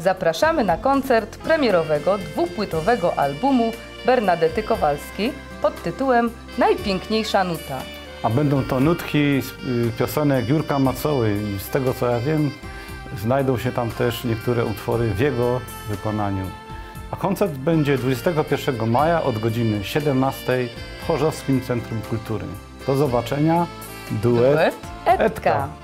Zapraszamy na koncert premierowego dwupłytowego albumu Bernadety Kowalskiej pod tytułem Najpiękniejsza nuta. A będą to nutki z y, piosenek Jurka Macoły i z tego co ja wiem, znajdą się tam też niektóre utwory w jego wykonaniu. A koncert będzie 21 maja od godziny 17 w Chorzowskim Centrum Kultury. Do zobaczenia. Duet, Duet Edka. Edka.